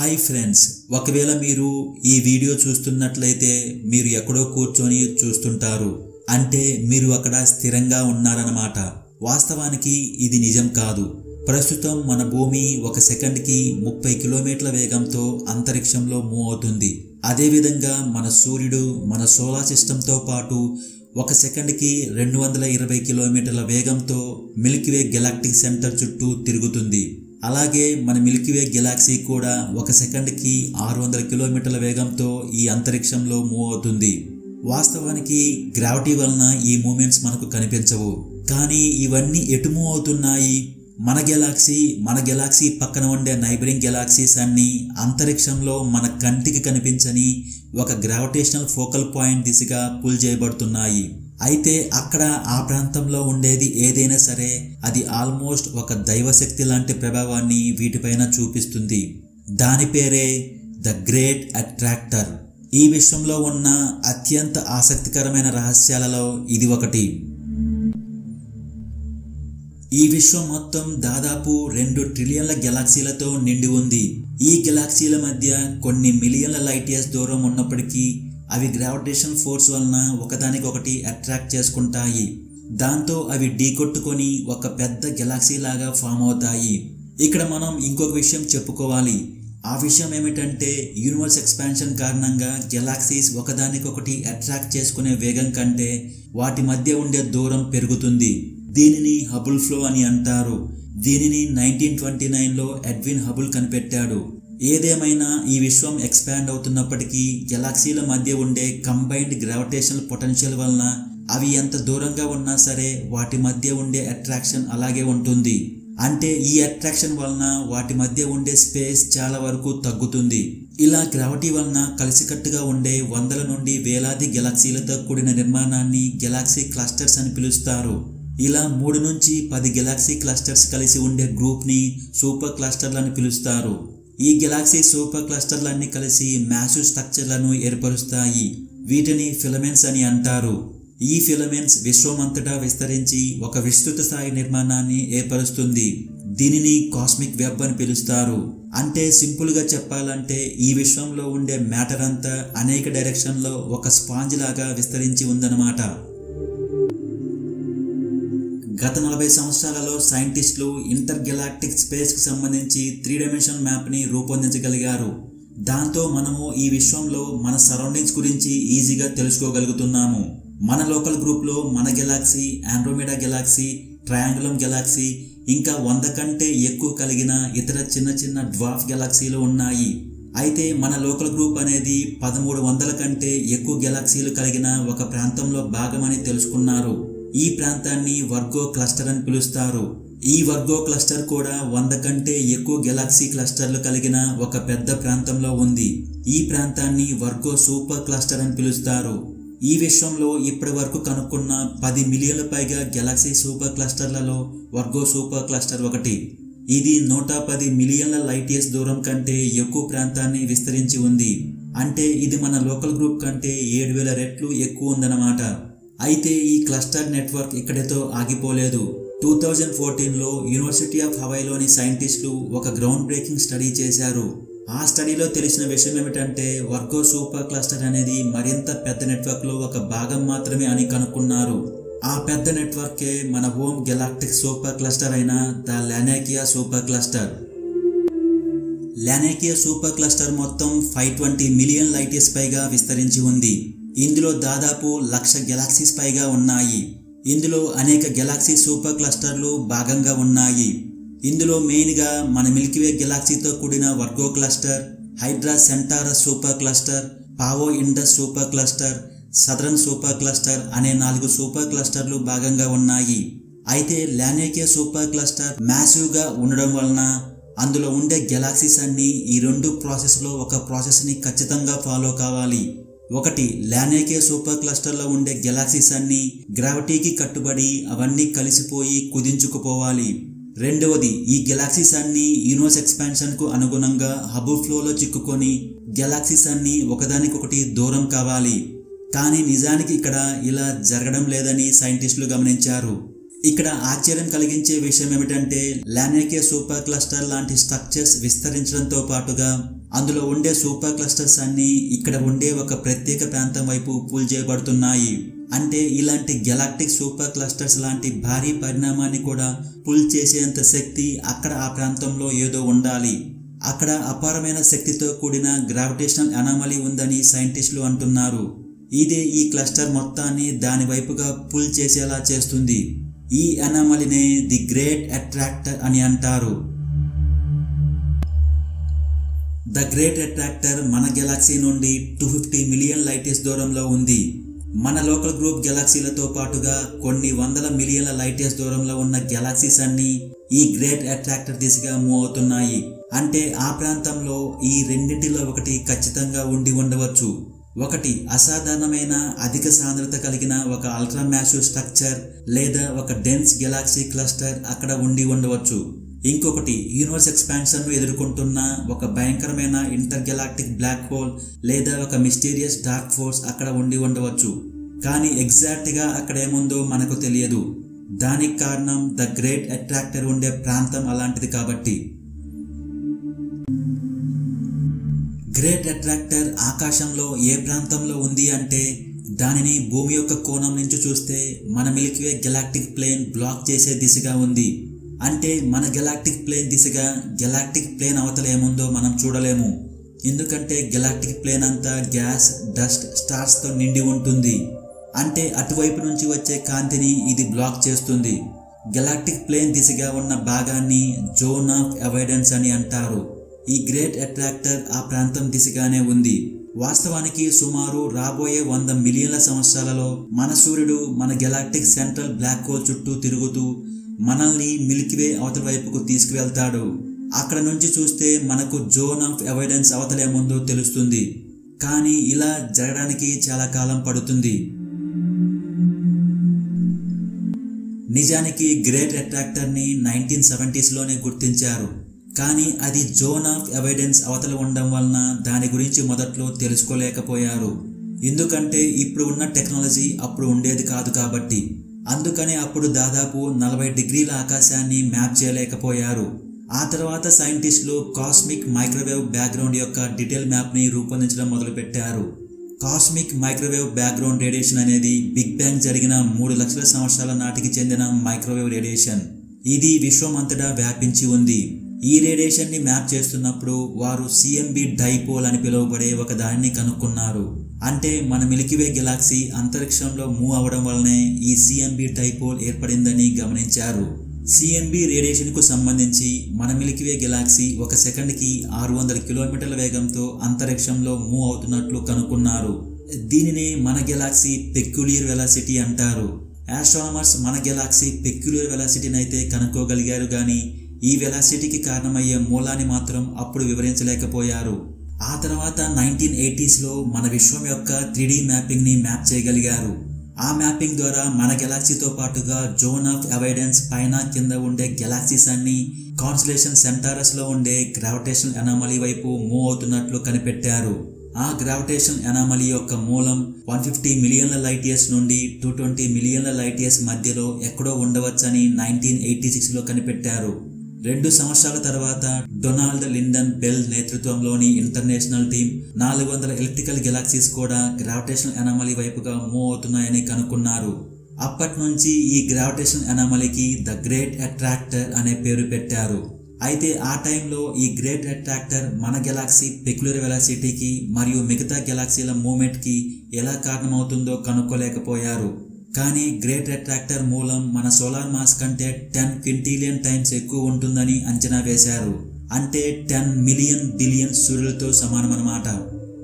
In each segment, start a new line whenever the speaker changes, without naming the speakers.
Hi friends ఒకవేళ మీరు ఈ వీడియో చూస్తున్నట్లయితే మీరు ఎక్కడో కూర్చొని చూస్తుంటారు. అంటే మీరు అక్కడ స్థిరంగా ఉన్నారన్నమాట. వాస్తవానికి ఇది నిజం కాదు. ప్రస్తుతం మన భూమి ఒక సెకండ్కి ముప్పై కిలోమీటర్ల వేగంతో అంతరిక్షంలో మూవ్ అవుతుంది. అదేవిధంగా మన సూర్యుడు మన సోలార్ సిస్టంతో పాటు ఒక సెకండ్కి రెండు వందల ఇరవై కిలోమీటర్ల వేగంతో మిల్కీవే గెలాక్టిక్ సెంటర్ చుట్టూ తిరుగుతుంది. అలాగే మన మిల్కీవే గెలాక్సీ కూడా ఒక సెకండ్కి ఆరు వందల కిలోమీటర్ల వేగంతో ఈ అంతరిక్షంలో మూవ్ అవుతుంది. వాస్తవానికి గ్రావిటీ వలన ఈ మూమెంట్స్ మనకు కనిపించవు. కానీ ఇవన్నీ ఎటు మూవ్ అవుతున్నాయి? మన గెలాక్సీ మన గెలాక్సీ పక్కన ఉండే నైబరింగ్ గెలాక్సీస్ అన్నీ అంతరిక్షంలో మన కంటికి కనిపించని ఒక గ్రావిటేషనల్ ఫోకల్ పాయింట్ దిశగా పుల్ చేయబడుతున్నాయి. అయితే అక్కడ ఆ ప్రాంతంలో ఉండేది ఏదైనా సరే అది ఆల్మోస్ట్ ఒక దైవశక్తి లాంటి ప్రభావాన్ని వీటిపైన చూపిస్తుంది. దాని పేరే ద గ్రేట్ అట్రాక్టర్. ఈ విశ్వంలో ఉన్న అత్యంత ఆసక్తికరమైన రహస్యాలలో ఇది ఒకటి. ఈ విశ్వం మొత్తం దాదాపు రెండు ట్రిలియన్ల గెలాక్సీలతో నిండి ఉంది. ఈ గెలాక్సీల మధ్య కొన్ని మిలియన్ల లైట్ ఇయర్స్ దూరం ఉన్నప్పటికీ అవి గ్రావిటేషన్ ఫోర్స్ వలన ఒకదానికొకటి అట్రాక్ట్ చేసుకుంటాయి. దాంతో అవి ఢీకొట్టుకొని ఒక పెద్ద గెలాక్సీ లాగా ఫామ్ అవుతాయి. ఇక్కడ మనం ఇంకొక విషయం చెప్పుకోవాలి. ఆ విషయం ఏమిటంటే యూనివర్స్ ఎక్స్పాన్షన్ కారణంగా గెలాక్సీస్ ఒకదానికొకటి అట్రాక్ట్ చేసుకునే వేగం కంటే వాటి మధ్య ఉండే దూరం పెరుగుతుంది. దీనిని హబుల్ ఫ్లో అని అంటారు. దీనిని నైన్టీన్ ట్వంటీ నైన్లో ఎడ్విన్ హబుల్ కనిపెట్టాడు. ఏదేమైనా ఈ విశ్వం ఎక్స్పాండ్ అవుతున్నప్పటికీ గెలాక్సీల మధ్య ఉండే కంబైన్డ్ గ్రావిటేషనల్ పొటెన్షియల్ వలన అవి ఎంత దూరంగా ఉన్నా సరే వాటి మధ్య ఉండే అట్రాక్షన్ అలాగే ఉంటుంది. అంటే ఈ అట్రాక్షన్ వలన వాటి మధ్య ఉండే స్పేస్ చాలా వరకు తగ్గుతుంది. ఇలా గ్రావిటీ వలన కలిసికట్టుగా ఉండే వందల నుండి వేలాది గెలాక్సీలతో కూడిన నిర్మాణాన్ని గెలాక్సీ క్లస్టర్స్ అని పిలుస్తారు. ఇలా మూడు నుంచి పది గెలాక్సీ క్లస్టర్స్ కలిసి ఉండే గ్రూప్ని సూపర్ క్లస్టర్లని పిలుస్తారు. ఈ గెలాక్సీ సూపర్ క్లస్టర్లన్నీ కలిసి మ్యాసివ్ స్ట్రక్చర్లను ఏర్పరుస్తాయి. వీటిని ఫిలమెంట్స్ అని అంటారు. ఈ ఫిలమెంట్స్ విశ్వమంతటా విస్తరించి ఒక విస్తృత స్థాయి నిర్మాణాన్ని ఏర్పరుస్తుంది. దీనిని కాస్మిక్ వెబ్ అని పిలుస్తారు. అంటే సింపుల్గా చెప్పాలంటే ఈ విశ్వంలో ఉండే మ్యాటర్ అంతా అనేక డైరెక్షన్లో ఒక స్పాంజ్ లాగా విస్తరించి ఉందన్నమాట. గత నలభై సంవత్సరాలలో సైంటిస్టులు ఇంటర్ గెలాక్టిక్ స్పేస్కి సంబంధించి త్రీ డైమెన్షన్ మ్యాప్ని రూపొందించగలిగారు. దాంతో మనము ఈ విశ్వంలో మన సరౌండింగ్స్ గురించి ఈజీగా తెలుసుకోగలుగుతున్నాము. మన లోకల్ గ్రూప్లో మన galaxy Andromeda galaxy Triangulum galaxy ఇంకా వంద కంటే ఎక్కువ కలిగిన ఇతర చిన్న చిన్న డ్వాఫ్ గెలాక్సీలు ఉన్నాయి. అయితే మన లోకల్ గ్రూప్ అనేది పదమూడు వందల కంటే ఎక్కువ గెలాక్సీలు కలిగిన ఒక ప్రాంతంలో భాగమని తెలుసుకున్నారు. ఈ ప్రాంతాన్ని వర్గో క్లస్టర్ అని పిలుస్తారు. ఈ వర్గో క్లస్టర్ కూడా వంద కంటే ఎక్కువ గెలాక్సీ క్లస్టర్లు కలిగిన ఒక పెద్ద ప్రాంతంలో ఉంది. ఈ ప్రాంతాన్ని వర్గో సూపర్ క్లస్టర్ అని పిలుస్తారు. ఈ విశ్వంలో ఇప్పటి వరకు కనుక్కున్న పది మిలియన్ల పైగా గెలాక్సీ సూపర్ క్లస్టర్లలో వర్గో సూపర్ క్లస్టర్ ఒకటి. ఇది నూట పది మిలియన్ల లైట్ ఇయర్స్ దూరం కంటే ఎక్కువ ప్రాంతాన్ని విస్తరించి ఉంది. అంటే ఇది మన లోకల్ గ్రూప్ కంటే ఏడు వేల రెట్లు ఎక్కువ ఉందన్నమాట. అయితే ఈ క్లస్టర్ నెట్వర్క్ ఇక్కడితో ఆగిపోలేదు. టూ థౌజండ్ ఫోర్టీన్లో యూనివర్సిటీ ఆఫ్ హవాయిలోని సైంటిస్టులు ఒక గ్రౌండ్ బ్రేకింగ్ స్టడీ చేశారు. ఆ స్టడీలో తెలిసిన విషయం ఏమిటంటే వర్గో సూపర్ క్లస్టర్ అనేది మరింత పెద్ద నెట్వర్క్లో ఒక భాగం మాత్రమే అని కనుక్కున్నారు. ఆ పెద్ద నెట్వర్కే మన హోమ్ గెలాక్టిక్ సూపర్ క్లస్టర్ అయిన the Laniakea super cluster. Laniakea super cluster మొత్తం five twenty million light years పైగా విస్తరించి ఉంది. ఇందులో దాదాపు లక్ష గెలాక్సీస్ పైగా ఉన్నాయి. ఇందులో అనేక గెలాక్సీ సూపర్ క్లస్టర్లు భాగంగా ఉన్నాయి. ఇందులో మెయిన్గా మన మిల్కీవే గెలాక్సీతో కూడిన Virgo cluster Hydra Centaurus super cluster Pavo Indus super cluster southern super cluster అనే నాలుగు సూపర్ క్లస్టర్లు భాగంగా ఉన్నాయి. అయితే ల్యానేకే సూపర్ క్లస్టర్ మ్యాసివ్గా ఉండడం వలన అందులో ఉండే గెలాక్సీస్ అన్నీ ఈ రెండు ప్రాసెస్లో ఒక ప్రాసెస్ని ఖచ్చితంగా ఫాలో కావాలి. ఒకటి లానేకే సూపర్ క్లస్టర్లో ఉండే గెలాక్సీస్ అన్నీ గ్రావిటీకి కట్టుబడి అవన్నీ కలిసిపోయి కుదించుకుపోవాలి. రెండవది ఈ గెలాక్సీస్ అన్ని యూనివర్స్ ఎక్స్పాన్షన్కు అనుగుణంగా హబుల్ ఫ్లోలో చిక్కుకొని గెలాక్సీస్ అన్ని ఒకదానికొకటి దూరం కావాలి. కానీ నిజానికి ఇక్కడ ఇలా జరగడం లేదని సైంటిస్టులు గమనించారు. ఇక్కడ ఆశ్చర్యం కలిగించే విషయం ఏమిటంటే లానేకే సూపర్ క్లస్టర్ లాంటి స్ట్రక్చర్స్ విస్తరించడంతో పాటుగా అందులో ఉండే సూపర్ క్లస్టర్స్ అన్నీ ఇక్కడ ఉండే ఒక ప్రత్యేక ప్రాంతం వైపు పూల్ చేయబడుతున్నాయి అంటే ఇలాంటి గెలాక్టిక్ సూపర్ క్లస్టర్స్ లాంటి భారీ పరిణామాన్ని కూడా పుల్ చేసేంత శక్తి అక్కడ ఆ ప్రాంతంలో ఏదో ఉండాలి. అక్కడ అపారమైన శక్తితో కూడిన గ్రావిటేషనల్ అనామలీ ఉందని సైంటిస్టులు అంటున్నారు. ఇదే ఈ క్లస్టర్ మొత్తాన్ని దాని వైపుగా పుల్ చేసేలా చేస్తుంది. ఈ అనామలీనే ది గ్రేట్ అట్రాక్టర్ అని అంటారు. ద గ్రేట్ అట్రాక్టర్ మన గెలాక్సీ నుండి two fifty million light years దూరంలో ఉంది. మన లోకల్ గ్రూప్ గెలాక్సీలతో పాటుగా కొన్ని వందల మిలియన్ల లైట్ ఇయర్స్ దూరంలో ఉన్న గెలాక్సీస్ అన్ని ఈ గ్రేట్ అట్రాక్టర్ దిశగా మూవ్ అవుతున్నాయి. అంటే ఆ ప్రాంతంలో ఈ రెండింటిలో ఒకటి ఖచ్చితంగా ఉండి ఉండవచ్చు. ఒకటి అసాధారణమైన అధిక సాంద్రత కలిగిన ఒక అల్ట్రా మ్యాసివ్ స్ట్రక్చర్ లేదా ఒక డెన్స్ గెలాక్సీ క్లస్టర్ అక్కడ ఉండి ఉండవచ్చు. ఇంకొకటి యూనివర్స్ ఎక్స్పాన్షన్ను ఎదుర్కొంటున్న ఒక భయంకరమైన ఇంటర్ గెలాక్టిక్ బ్లాక్ హోల్ లేదా ఒక మిస్టీరియస్ డార్క్ ఫోర్స్ అక్కడ ఉండి ఉండవచ్చు. కానీ ఎగ్జాక్ట్గా అక్కడ ఏముందో మనకు తెలియదు. దానికి కారణం ద గ్రేట్ అట్రాక్టర్ ఉండే ప్రాంతం అలాంటిది కాబట్టి. గ్రేట్ అట్రాక్టర్ ఆకాశంలో ఏ ప్రాంతంలో ఉంది అంటే దానిని భూమి యొక్క కోణం నుంచి చూస్తే మన మిల్కీవే గెలాక్టిక్ ప్లేన్ బ్లాక్ చేసే దిశగా ఉంది. అంటే మన గెలాక్టిక్ ప్లేన్ దిశగా గెలాక్టిక్ ప్లేన్ అవతల ఏముందో మనం చూడలేము. ఎందుకంటే గెలాక్టిక్ ప్లేన్ అంతా గ్యాస్ డస్ట్ స్టార్స్తో నిండి ఉంటుంది. అంటే అటువైపు నుంచి వచ్చే కాంతిని ఇది బ్లాక్ చేస్తుంది. గెలాక్టిక్ ప్లేన్ దిశగా ఉన్న భాగాన్ని జోన్ ఆఫ్ అవాయిడెన్స్ అని అంటారు. ఈ గ్రేట్ అట్రాక్టర్ ఆ ప్రాంతం దిశగానే ఉంది. వాస్తవానికి సుమారు రాబోయే వంద మిలియన్ల సంవత్సరాలలో మన సూర్యుడు మన గెలాక్టిక్ సెంట్రల్ బ్లాక్ హోల్ చుట్టూ తిరుగుతూ మనల్ని మిల్కీవే అవతల వైపుకు తీసుకువెళ్తాడు. అక్కడ నుంచి చూస్తే మనకు జోన్ ఆఫ్ ఎవిడెన్స్ అవతలేముందో తెలుస్తుంది. కానీ ఇలా జరగడానికి చాలా కాలం పడుతుంది. నిజానికి గ్రేట్ అట్రాక్టర్ని నైన్టీన్ సెవెంటీస్లోనే గుర్తించారు. కానీ అది జోన్ ఆఫ్ ఎవిడెన్స్ అవతల ఉండడం వలన దాని గురించి మొదట్లో తెలుసుకోలేకపోయారు. ఎందుకంటే ఇప్పుడు ఉన్న టెక్నాలజీ అప్పుడు ఉండేది కాదు కాబట్టి. అందుకనే అప్పుడు దాదాపు నలభై డిగ్రీల ఆకాశాన్ని మ్యాప్ చేయలేకపోయారు. ఆ తర్వాత సైంటిస్టులు కాస్మిక్ మైక్రోవేవ్ బ్యాక్గ్రౌండ్ యొక్క డీటెయిల్ మ్యాప్ని రూపొందించడం మొదలుపెట్టారు. కాస్మిక్ మైక్రోవేవ్ బ్యాక్గ్రౌండ్ రేడియేషన్ అనేది బిగ్ బ్యాంగ్ జరిగిన మూడు లక్షల సంవత్సరాల నాటికి చెందిన మైక్రోవేవ్ రేడియేషన్. ఇది విశ్వమంతటా వ్యాపించి ఉంది. ఈ రేడియేషన్ని మ్యాప్ చేస్తున్నప్పుడు వారు సిఎంబి డైపోల్ అని పిలువబడే ఒక దానిని కనుక్కున్నారు. అంటే మన మిల్కీవే గెలాక్సీ అంతరిక్షంలో మూవ్ అవడం వల్లనే ఈ సిఎంబి డైపోల్ ఏర్పడిందని గమనించారు. సిఎంబి రేడియేషన్కు సంబంధించి మన మిల్కీవే గెలాక్సీ ఒక సెకండ్కి ఆరు వందల కిలోమీటర్ల వేగంతో అంతరిక్షంలో మూవ్ అవుతున్నట్లు కనుక్కున్నారు. దీనినే మన గెలాక్సీ పెక్యులియర్ వెలాసిటీ అంటారు. ఆస్ట్రానమర్స్ మన గెలాక్సీ పెక్యులియర్ వెలాసిటీని అయితే కనుక్కోగలిగారు కానీ ఈ వెలాసిటీకి కారణమయ్యే మూలాన్ని మాత్రం అప్పుడు వివరించలేకపోయారు. ఆ తర్వాత నైన్టీన్ ఎయిటీస్లో మన విశ్వం యొక్క త్రీడీ మ్యాపింగ్ని మ్యాప్ చేయగలిగారు. ఆ మ్యాపింగ్ ద్వారా మన గెలాక్సీతో పాటుగా జోన్ ఆఫ్ అవైడెన్స్ పైన కింద ఉండే గెలాక్సీస్ అన్ని కాన్స్టలేషన్ సెంటారస్లో ఉండే గ్రావిటేషన్ ఎనామలీ వైపు మూవ్ అవుతున్నట్లు కనిపెట్టారు. ఆ గ్రావిటేషన్ ఎనామలీ యొక్క మూలం వన్ ఫిఫ్టీ మిలియన్ల లైట్ ఇయర్స్ నుండి టూ ట్వంటీ మిలియన్ల లైట్ ఇయర్స్ మధ్యలో ఎక్కడో ఉండవచ్చని నైన్టీన్ ఎయిటీ సిక్స్లో కనిపెట్టారు. రెండు సంవత్సరాల తర్వాత డొనాల్డ్ లిండన్ బెల్ నేతృత్వంలోని ఇంటర్నేషనల్ టీం నాలుగు వందల ఎలక్ట్రికల్ గెలాక్సీస్ కూడా గ్రావిటేషన్ అనామలీ వైపుగా మూవ్ అవుతున్నాయని కనుక్కున్నారు. అప్పటి నుంచి ఈ గ్రావిటేషన్ అనామలీకి ద గ్రేట్ అట్రాక్టర్ అనే పేరు పెట్టారు. అయితే ఆ టైంలో ఈ గ్రేట్ అట్రాక్టర్ మన గెలాక్సీ పెక్యులర్ వెలాసిటీకి మరియు మిగతా గెలాక్సీల మూమెంట్కి ఎలా కారణమవుతుందో కనుక్కోలేకపోయారు. కానీ గ్రేట్ అట్రాక్టర్ మూలం మన సోలార్ మాస్ కంటే టెన్ క్వింటీలియన్ టైమ్స్ ఎక్కువ ఉంటుందని అంచనా వేశారు. అంటే టెన్ మిలియన్ బిలియన్ సూర్యులతో సమానమన్నమాట.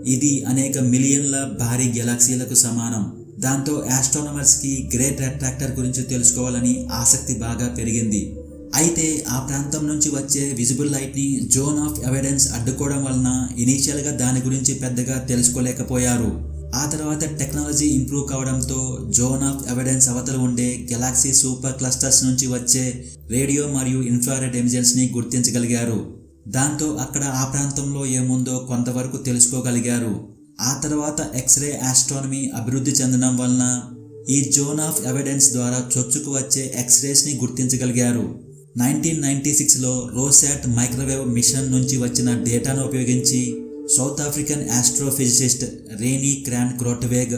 ఇది అనేక మిలియన్ల భారీ గెలాక్సీలకు సమానం. దాంతో యాస్ట్రానమర్స్కి గ్రేట్ అట్రాక్టర్ గురించి తెలుసుకోవాలని ఆసక్తి బాగా పెరిగింది. అయితే ఆ ప్రాంతం నుంచి వచ్చే విజిబుల్ లైట్ని జోన్ ఆఫ్ ఎవిడెన్స్ అడ్డుకోవడం వలన ఇనీషియల్గా దాని గురించి పెద్దగా తెలుసుకోలేకపోయారు. ఆ తర్వాత టెక్నాలజీ ఇంప్రూవ్ కావడంతో జోన్ ఆఫ్ ఎవిడెన్స్ అవతల ఉండే గెలాక్సీ సూపర్ క్లస్టర్స్ నుంచి వచ్చే రేడియో మరియు ఇన్ఫ్రారెడ్ ఎమిజెన్స్ని గుర్తించగలిగారు. దాంతో అక్కడ ఆ ప్రాంతంలో ఏముందో కొంతవరకు తెలుసుకోగలిగారు. ఆ తర్వాత ఎక్స్రే ఆస్ట్రానమీ అభివృద్ధి చెందడం వలన ఈ జోన్ ఆఫ్ ఎవిడెన్స్ ద్వారా చొచ్చుకు వచ్చే ఎక్స్రేస్ని గుర్తించగలిగారు. నైన్టీన్ నైన్టీ సిక్స్లో రోసాట్ మైక్రోవేవ్ మిషన్ నుంచి వచ్చిన డేటాను ఉపయోగించి South African astrophysicist Renee Kraan Korteweg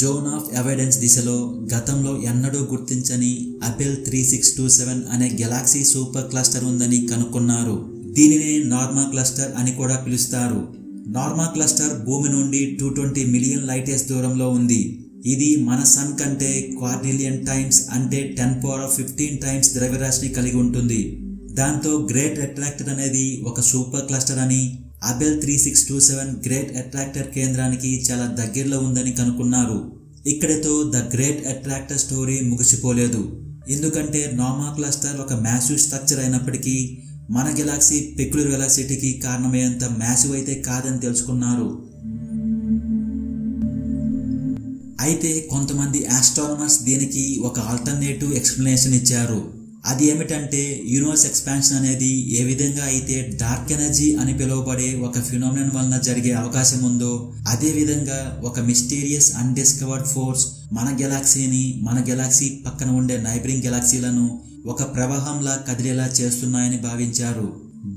zone of avoidance దిశలో గతంలో ఎన్నడూ గుర్తించని Abell three six two seven అనే గెలాక్సీ సూపర్ క్లస్టర్ ఉందని కనుక్కున్నారు. దీనిని నార్మా క్లస్టర్ అని కూడా పిలుస్తారు. నార్మా క్లస్టర్ భూమి నుండి టూ ట్వంటీ మిలియన్ లైటేస్ దూరంలో ఉంది. ఇది మన సన్ కంటే క్వార్నిలియన్ టైమ్స్ అంటే ten power of fifteen times ద్రవ్యరాశిని కలిగి ఉంటుంది. దాంతో గ్రేట్ అట్రాక్టర్ అనేది ఒక సూపర్ క్లస్టర్ అని Abell three six two seven great attractor కేంద్రానికి చాలా దగ్గరలో ఉందని కనుక్కున్నారు. ఇక్కడితో ద గ్రేట్ అట్రాక్టర్ స్టోరీ ముగిసిపోలేదు. ఎందుకంటే నామా క్లస్టర్ ఒక మ్యాసివ్ స్ట్రక్చర్ అయినప్పటికీ మన గెలాక్సీ పెక్యులర్ వెలాసిటీకి కారణమయ్యేంత మ్యాసివ్ అయితే కాదని తెలుసుకున్నారు. అయితే కొంతమంది ఆస్ట్రానమర్స్ దీనికి ఒక ఆల్టర్నేటివ్ ఎక్స్ప్లెనేషన్ ఇచ్చారు. అది ఏమిటంటే యూనివర్స్ ఎక్స్పాన్షన్ అనేది ఏ విధంగా అయితే డార్క్ ఎనర్జీ అని పిలువబడే ఒక ఫినోమినన్ వలన జరిగే అవకాశం ఉందో అదే విధంగా ఒక మిస్టీరియస్ అన్డిస్కవర్డ్ ఫోర్స్ మన గెలాక్సీని మన గెలాక్సీ పక్కన ఉండే నైబరింగ్ గెలాక్సీలను ఒక ప్రవాహంలా కదిలేలా చేస్తున్నాయని భావించారు.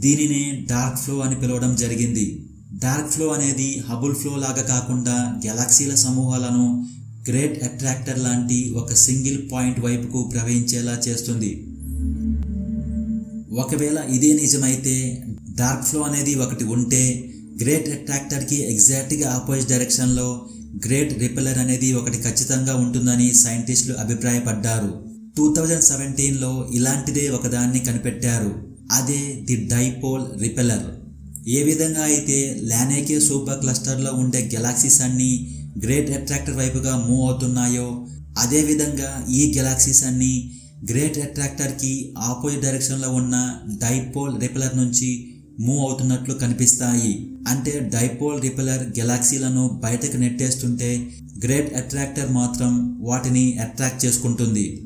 దీనినే డార్క్ ఫ్లో అని పిలవడం జరిగింది. డార్క్ ఫ్లో అనేది హబుల్ ఫ్లో లాగా కాకుండా గెలాక్సీల సమూహాలను గ్రేట్ అట్రాక్టర్ లాంటి ఒక సింగిల్ పాయింట్ వైపుకు ప్రవహించేలా చేస్తుంది. ఒకవేళ ఇదే నిజమైతే డార్క్ ఫ్లో అనేది ఒకటి ఉంటే గ్రేట్ అట్రాక్టర్కి ఎగ్జాక్ట్గా ఆపోజిట్ డైరెక్షన్లో గ్రేట్ రిపెలర్ అనేది ఒకటి ఖచ్చితంగా ఉంటుందని సైంటిస్టులు అభిప్రాయపడ్డారు. టూ థౌజండ్ సెవెంటీన్లో ఇలాంటిదే ఒకదాన్ని కనిపెట్టారు. అదే ది డైపోల్ రిపెలర్ ఏ విధంగా అయితే లానేకే సూపర్ క్లస్టర్లో ఉండే గెలాక్సీస్ అన్నీ గ్రేట్ అట్రాక్టర్ వైపుగా మూవ్ అవుతున్నాయో అదేవిధంగా ఈ గెలాక్సీస్ అన్నీ గ్రేట్ అట్రాక్టర్కి ఆపోజిట్ డైరెక్షన్లో ఉన్న డైపోల్ రిపెలర్ నుంచి మూవ్ అవుతున్నట్లు కనిపిస్తాయి. అంటే డైపోల్ రిపెలర్ గెలాక్సీలను బయటకు నెట్టేస్తుంటే గ్రేట్ అట్రాక్టర్ మాత్రం వాటిని అట్రాక్ట్ చేసుకుంటుంది.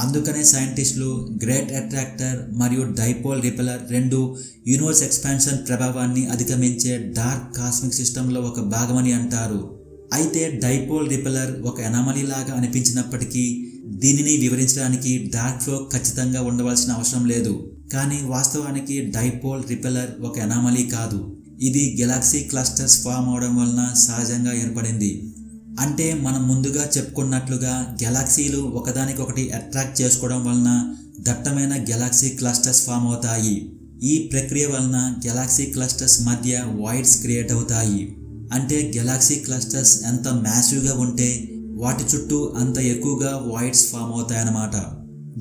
అందుకనే సైంటిస్టులు గ్రేట్ అట్రాక్టర్ మరియు డైపోల్ రిపెలర్ రెండు యూనివర్స్ ఎక్స్పాన్షన్ ప్రభావాన్ని అధిగమించే డార్క్ కాస్మిక్ సిస్టంలో ఒక భాగమని అంటారు. అయితే డైపోల్ రిపెలర్ ఒక ఎనామలీ లాగా అనిపించినప్పటికీ దీనిని వివరించడానికి డార్క్ ఫ్లో ఖచ్చితంగా ఉండవలసిన అవసరం లేదు. కానీ వాస్తవానికి డైపోల్ రిపెలర్ ఒక ఎనామలీ కాదు. ఇది గెలాక్సీ క్లస్టర్స్ ఫామ్ అవడం వలన సహజంగా ఏర్పడింది. అంటే మనం ముందుగా చెప్పుకున్నట్లుగా గెలాక్సీలు ఒకదానికొకటి అట్రాక్ట్ చేసుకోవడం వలన దట్టమైన గెలాక్సీ క్లస్టర్స్ ఫామ్ అవుతాయి. ఈ ప్రక్రియ వలన గెలాక్సీ క్లస్టర్స్ మధ్య వాయిడ్స్ క్రియేట్ అవుతాయి. అంటే గెలాక్సీ క్లస్టర్స్ ఎంత మ్యాసివ్గా ఉంటే వాటి చుట్టూ అంత ఎక్కువగా వాయిడ్స్ ఫామ్ అవుతాయన్నమాట.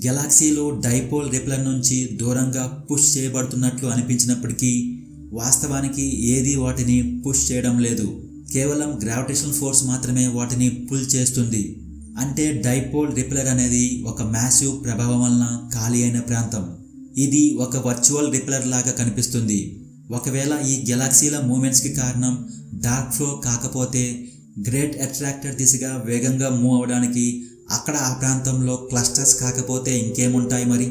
గెలాక్సీలో డైపోల్ రిప్లర్ నుంచి దూరంగా పుష్ చేయబడుతున్నట్లు అనిపించినప్పటికీ వాస్తవానికి ఏది వాటిని పుష్ చేయడం లేదు. కేవలం గ్రావిటేషనల్ ఫోర్స్ మాత్రమే వాటిని పుల్ చేస్తుంది. అంటే డైపోల్ రిపెలర్ అనేది ఒక మ్యాసివ్ ప్రభావం వలన ఖాళీ అయిన ప్రాంతం. ఇది ఒక వర్చువల్ రిపెలర్ లాగా కనిపిస్తుంది. ఒకవేళ ఈ గెలాక్సీల మూమెంట్స్కి కారణం డార్క్ ఫ్లో కాకపోతే గ్రేట్ అట్రాక్టర్ దిశగా వేగంగా మూవ్ అవడానికి అక్కడ ఆ ప్రాంతంలో క్లస్టర్స్ కాకపోతే ఇంకేముంటాయి మరి?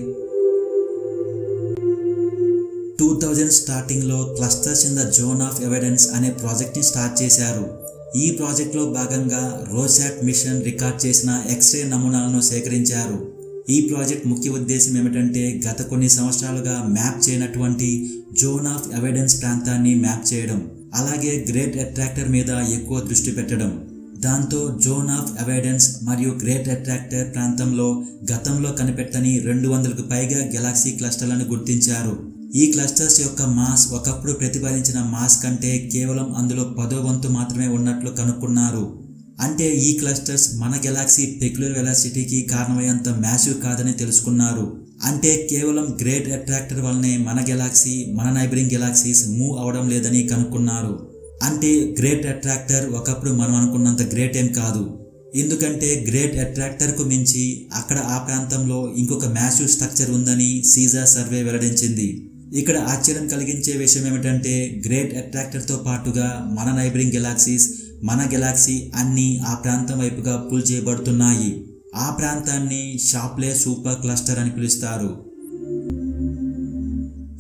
టూ థౌజండ్ స్టార్టింగ్లో clusters in the zone of avoidance అనే ప్రాజెక్ట్ని స్టార్ట్ చేశారు. ఈ ప్రాజెక్ట్లో భాగంగా రోసాట్ మిషన్ రికార్డ్ చేసిన ఎక్స్రే నమూనాలను సేకరించారు. ఈ ప్రాజెక్ట్ ముఖ్య ఉద్దేశం ఏమిటంటే గత కొన్ని సంవత్సరాలుగా మ్యాప్ చేయనటువంటి జోన్ ఆఫ్ ఎవిడెన్స్ ప్రాంతాన్ని మ్యాప్ చేయడం. అలాగే గ్రేట్ అట్రాక్టర్ మీద ఎక్కువ దృష్టి పెట్టడం. దాంతో జోన్ ఆఫ్ అవైడెన్స్ మరియు గ్రేట్ అట్రాక్టర్ ప్రాంతంలో గతంలో కనిపెట్టని రెండు వందలకు పైగా గెలాక్సీ క్లస్టర్లను గుర్తించారు. ఈ క్లస్టర్స్ యొక్క మాస్ ఒకప్పుడు ప్రతిపాదించిన మాస్ కంటే కేవలం అందులో పదో వంతు మాత్రమే ఉన్నట్లు కనుక్కున్నారు. అంటే ఈ క్లస్టర్స్ మన గెలాక్సీ పెక్యులర్ వెలాసిటీకి కారణమయ్యేంత మ్యాసివ్ కాదని తెలుసుకున్నారు. అంటే కేవలం గ్రేట్ అట్రాక్టర్ వల్లనే మన గెలాక్సీ మన నైబరింగ్ గెలాక్సీస్ మూవ్ అవడం లేదని కనుక్కున్నారు. అంటే గ్రేట్ అట్రాక్టర్ ఒకప్పుడు మనం అనుకున్నంత గ్రేట్ ఏం కాదు. ఎందుకంటే గ్రేట్ అట్రాక్టర్కు మించి అక్కడ ఆ ప్రాంతంలో ఇంకొక మ్యాసివ్ స్ట్రక్చర్ ఉందని సీజా సర్వే వెల్లడించింది. ఇక్కడ ఆశ్చర్యం కలిగించే విషయం ఏమిటంటే గ్రేట్ అట్రాక్టర్తో పాటుగా మన నైబరింగ్ గెలాక్సీస్ మన గెలాక్సీ అన్నీ ఆ ప్రాంతం వైపుగా పుల్ చేయబడుతున్నాయి. ఆ ప్రాంతాన్ని షాప్లే సూపర్ క్లస్టర్ అని పిలుస్తారు.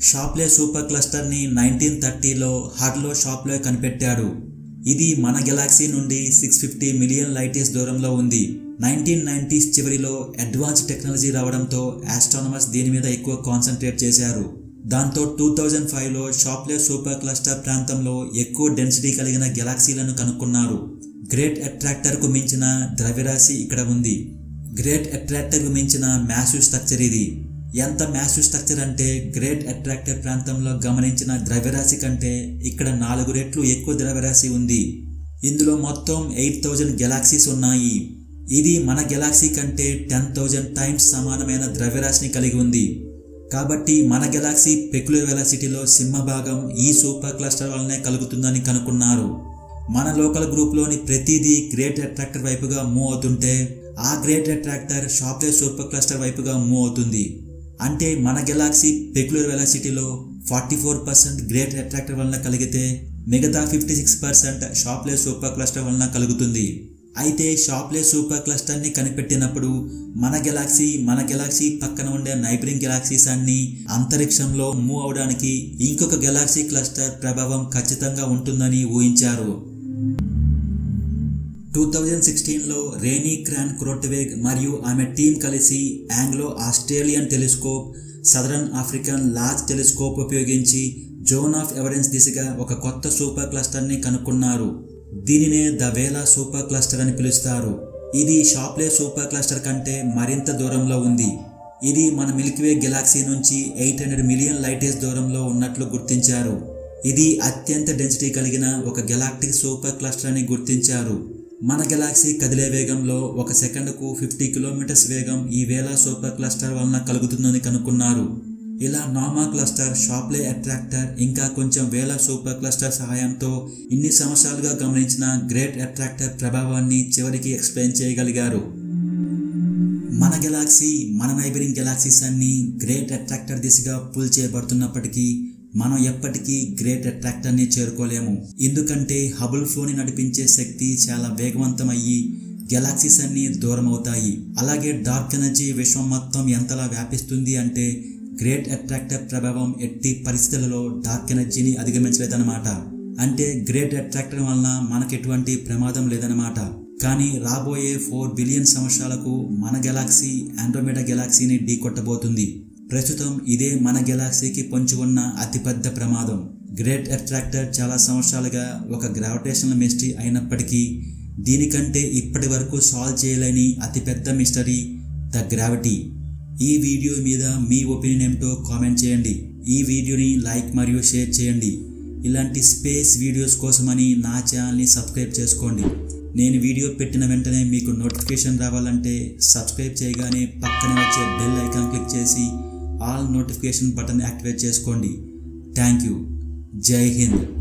షాప్లే సూపర్ క్లస్టర్ని నైన్టీన్ థర్టీలో హర్లో షాప్లే కనిపెట్టాడు ఇది మన గెలాక్సీ నుండి six fifty million light years దూరంలో ఉంది. నైన్టీన్ నైంటీస్ చివరిలో అడ్వాన్స్ టెక్నాలజీ రావడంతో ఆస్ట్రానమర్స్ దీని మీద ఎక్కువ కాన్సన్ట్రేట్ చేశారు. దాంతో టూ థౌజండ్ ఫైవ్లో షాప్లే సూపర్ క్లస్టర్ ప్రాంతంలో ఎక్కువ డెన్సిటీ కలిగిన గెలాక్సీలను కనుక్కున్నారు. గ్రేట్ అట్రాక్టర్కు మించిన ద్రవ్యరాశి ఇక్కడ ఉంది. గ్రేట్ అట్రాక్టర్కు మించిన మ్యాసివ్ స్ట్రక్చర్ ఇది. ఎంత మ్యాసివ్ స్ట్రక్చర్ అంటే గ్రేట్ అట్రాక్టర్ ప్రాంతంలో గమనించిన ద్రవ్యరాశి కంటే ఇక్కడ నాలుగు రెట్లు ఎక్కువ ద్రవ్యరాశి ఉంది. ఇందులో మొత్తం ఎయిట్ థౌజండ్ గెలాక్సీస్ ఉన్నాయి. ఇది మన గెలాక్సీ కంటే టెన్ థౌజండ్ టైమ్స్ సమానమైన ద్రవ్యరాశిని కలిగి ఉంది. కాబట్టి మన గెలాక్సీ పెక్యులర్ వెలాసిటీలో సింహభాగం ఈ సూపర్ క్లస్టర్ వల్లనే కలుగుతుందని కనుక్కున్నారు. మన లోకల్ గ్రూప్లోని ప్రతిదీ గ్రేట్ అట్రాక్టర్ వైపుగా మూవ్ అవుతుంటే ఆ great attractor Shapley super cluster వైపుగా మూవ్ అవుతుంది. అంటే మన galaxy peculiar వెలాసిటీలో forty four percent great attractor వలన కలిగితే మిగతా fifty six percent Shapley super cluster వలన కలుగుతుంది. అయితే షాప్లే సూపర్ క్లస్టర్ని కనిపెట్టినప్పుడు మన గెలాక్సీ మన గెలాక్సీ పక్కన ఉండే నైబరింగ్ గెలాక్సీస్ అన్ని అంతరిక్షంలో మూవ్ అవడానికి ఇంకొక గెలాక్సీ క్లస్టర్ ప్రభావం ఖచ్చితంగా ఉంటుందని ఊహించారు. టూ థౌజండ్ సిక్స్టీన్లో రేనీ క్రాన్ క్రోట్వేగ్ మరియు ఆమె టీం కలిసి Anglo Australian telescope southern African large telescope ఉపయోగించి జోన్ ఆఫ్ ఎవిడెన్స్ దిశగా ఒక కొత్త సూపర్ క్లస్టర్ని కనుక్కున్నారు. దీనినే ద వేలా సూపర్ క్లస్టర్ అని పిలుస్తారు. ఇది షాప్లే సూపర్ క్లస్టర్ కంటే మరింత దూరంలో ఉంది. ఇది మన మిల్కీవే గెలాక్సీ నుంచి eight hundred million light years దూరంలో ఉన్నట్లు గుర్తించారు. ఇది అత్యంత డెన్సిటీ కలిగిన ఒక గెలాక్టిక్ సూపర్ క్లస్టర్ అని గుర్తించారు. మన గెలాక్సీ కదిలే వేగంలో ఒక సెకండ్కు ఫిఫ్టీ కిలోమీటర్స్ వేగం ఈ వేలా సూపర్ క్లస్టర్ వలన కలుగుతుందని కనుక్కున్నారు. ఇలా నామా క్లస్టర్ షాప్లే అట్రాక్టర్ ఇంకా కొంచెం వేల సూపర్ క్లస్టర్ సహాయంతో ఇన్ని సంవత్సరాలుగా గమనించిన గ్రేట్ అట్రాక్టర్ ప్రభావాన్ని చివరికి ఎక్స్ప్లెయిన్ చేయగలిగారు. మన గెలాక్సీ మన నైబరింగ్ గెలాక్సీస్ అన్ని గ్రేట్ అట్రాక్టర్ దిశగా పుల్ చేయబడుతున్నప్పటికీ మనం ఎప్పటికీ గ్రేట్ అట్రాక్టర్ని చేరుకోలేము. ఎందుకంటే హబుల్ ఫోన్ నడిపించే శక్తి చాలా వేగవంతం అయ్యి గెలాక్సీస్ అన్ని దూరం అవుతాయి అలాగే డార్క్ ఎనర్జీ విశ్వం మొత్తం ఎంతలా వ్యాపిస్తుంది అంటే గ్రేట్ అట్రాక్టర్ ప్రభావం ఎట్టి పరిస్థితులలో డార్క్ ఎనర్జీని అధిగమించలేదన్నమాట. అంటే గ్రేట్ అట్రాక్టర్ వలన మనకు ఎటువంటి ప్రమాదం లేదన్నమాట. కానీ రాబోయే ఫోర్ బిలియన్ సంవత్సరాలకు మన గెలాక్సీ ఆండ్రోమేడా గెలాక్సీని ఢీకొట్టబోతుంది. ప్రస్తుతం ఇదే మన గెలాక్సీకి పొంచి ఉన్న అతిపెద్ద ప్రమాదం. గ్రేట్ అట్రాక్టర్ చాలా సంవత్సరాలుగా ఒక గ్రావిటేషనల్ మిస్టరీ అయినప్పటికీ దీనికంటే ఇప్పటి వరకు సాల్వ్ చేయలేని అతిపెద్ద మిస్టరీ ద గ్రావిటీ. ఈ వీడియో మీద మీ ఒపీనియన్ ఏమిటో కామెంట్ చేయండి. ఈ వీడియోని లైక్ మరియు షేర్ చేయండి. ఇలాంటి స్పేస్ వీడియోస్ కోసమని నా ఛానల్ని సబ్స్క్రైబ్ చేసుకోండి. నేను వీడియో పెట్టిన వెంటనే మీకు నోటిఫికేషన్ రావాలంటే సబ్స్క్రైబ్ చేయగానే పక్కనే వచ్చే బెల్ ఐకాన్ క్లిక్ చేసి ఆల్ నోటిఫికేషన్ బటన్ యాక్టివేట్ చేసుకోండి. థ్యాంక్ యూ జై హింద్.